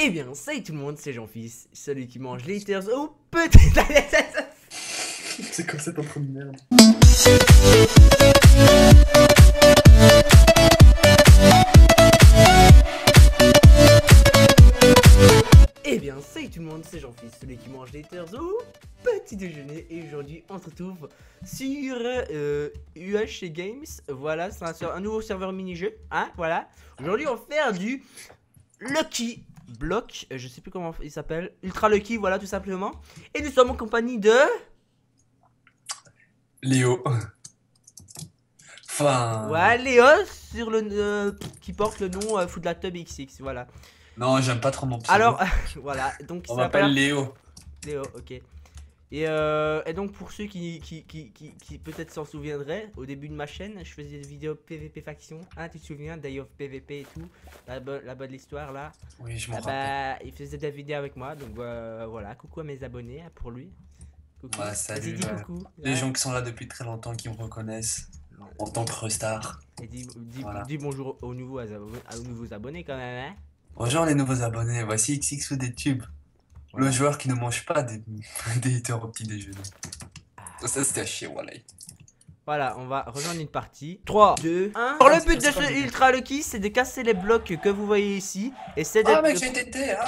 Eh bien, salut tout le monde, c'est Jean-Fils, celui qui mange les haters au petit... C'est comme cette intro de merde. Eh bien, salut tout le monde, c'est Jean-Fils, celui qui mange les haters au petit déjeuner. Et aujourd'hui, on se retrouve sur euh, UH Games. Voilà, c'est un, un nouveau serveur mini-jeu. Hein, voilà. Aujourd'hui, on va faire du Lucky Block. euh, Je sais plus comment il s'appelle. Ultra Lucky, voilà, tout simplement. Et nous sommes en compagnie de... Léo. Enfin. Ouais, Léos, sur le, euh, qui porte le nom euh, Food la Tub XX, voilà. Non, j'aime pas trop mon pseudo. Alors, voilà, donc on ça m'appelle s'appelle Léo. Léo, ok. Et, euh, et donc pour ceux qui, qui, qui, qui, qui peut-être s'en souviendraient, au début de ma chaîne, je faisais des vidéos PVP faction. Hein, tu te souviens, Day of PVP et tout, la, bo- la bonne histoire là. Oui, je m'en Ah rappelle. bah, il faisait des vidéos avec moi, donc euh, voilà, coucou à mes abonnés hein, pour lui. Coucou. Ouais, salut, dis euh, coucou. Les Ouais. gens qui sont là depuis très longtemps, qui me reconnaissent en tant que restar. Et dis, dis, Voilà. dis bonjour aux nouveaux, abo- aux nouveaux abonnés quand même. Hein. Bonjour les nouveaux abonnés, voici XX ou des tubes. Le joueur qui ne mange pas des, des au petit déjeuner. Ah. Ça c'était à chier, voilà. Voilà, on va rejoindre une partie. 3, 2, 1. Alors, le c'est but de ce le but. Ultra Lucky, c'est de casser les blocs que vous voyez ici. Et c'est Ah mec, j'ai été ah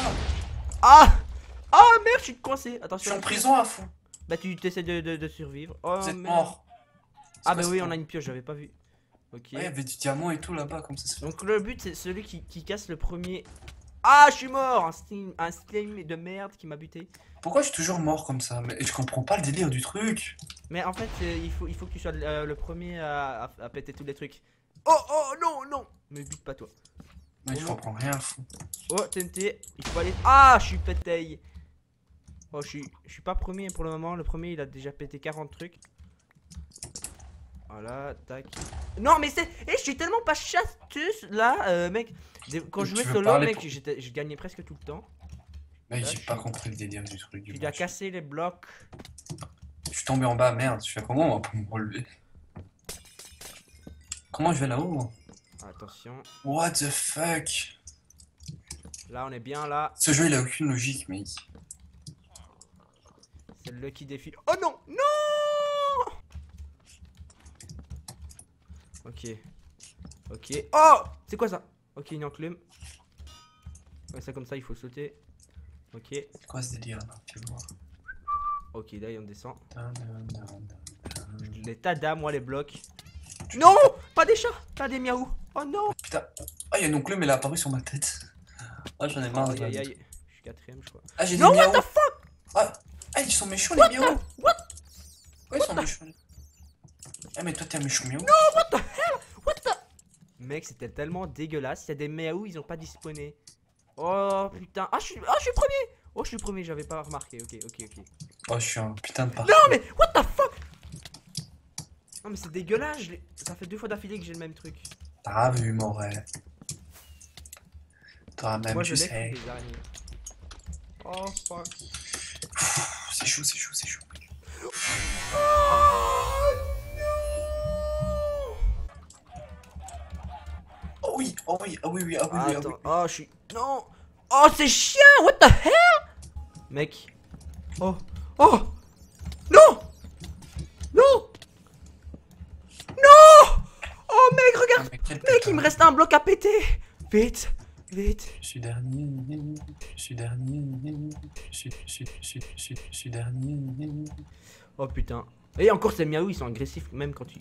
Ah Ah merde, je suis coincé. Je suis Attention. en prison à fond. Bah tu essaies de, de, de survivre. Oh, Vous êtes mort. Ah bah oui, on a une pioche, j'avais pas vu. Ok. Ouais, il y avait du diamant et tout là-bas, comme ça se fait. Donc le but c'est celui qui, qui casse le premier. Ah, je suis mort Un slime, un slime de merde qui m'a buté. Pourquoi je suis toujours mort comme ça? Mais je comprends pas le délire du truc. Mais en fait, euh, il, faut, il faut que tu sois le, le premier à, à- à péter tous les trucs. Oh oh non non Me bute pas toi. Mais je Comment comprends rien, fou. Oh TNT, il faut aller. Ah, je suis pété. Oh, je suis, je suis pas premier pour le moment. Le premier, il a déjà pété 40 trucs. Voilà, tac. Non, mais c'est. Eh, je suis tellement pas chasteuse là, euh, mec. Quand je jouais solo, mec, pour- j'étais- je gagnais presque tout le temps. Mais j'ai pas compris le délire du truc. Du Tu dois casser les blocs. Je suis tombé en bas, merde. Je fais comment moi pour me relever? Comment je vais là-haut Attention. What the fuck? Là, on est bien là. Ce jeu il a aucune logique, mec. C'est le lucky défi. Oh non Non Ok. Ok. Oh C'est quoi ça? Ok, une enclume. Ouais, ça comme ça, il faut sauter. Ok. C'est quoi ce délire là? Ok, là, on descend. Les tada, moi, les blocs. Non Pas des chats Pas des miaou Oh non Putain. Ah, il y a une enclume, elle est apparue sur ma tête. Ah, j'en ai marre. Aïe, aïe, de- aïe. Je suis quatrième, je crois. Ah, j'ai des Non, what the fuck Ah, ah, ils sont méchants les miaou. What? Ouais, ils sont méchants. Ah, mais toi t'es un méchant miaou. What the Mec, c'était tellement dégueulasse. Il y a des miaou, ils ont pas disponé. Oh putain. Ah, je suis, ah, je suis premier Oh, je suis premier, j'avais pas remarqué. Ok, ok, ok. Oh, je suis un putain de par. Non, mais what the fuck? Non, mais c'est dégueulasse. Ça fait deux fois d'affilée que j'ai le même truc. T'as vu, Morel. Toi même, Moi, je sais. Oh fuck. C'est chaud, c'est chaud, c'est chaud. Oui, oh oui, oh oui, oui, ah oui, oui, ah oui. Attends, oh, je suis. Non Oh, c'est chiant What the hell? Mec. Oh Oh Non Non Non Oh, mec, regarde quel Mec, il me reste un bloc à péter Vite Vite Je suis dernier, je suis dernier, je suis, je suis, je suis, je suis, je suis dernier. Oh putain. Et encore ces miaou, ils sont agressifs même quand tu.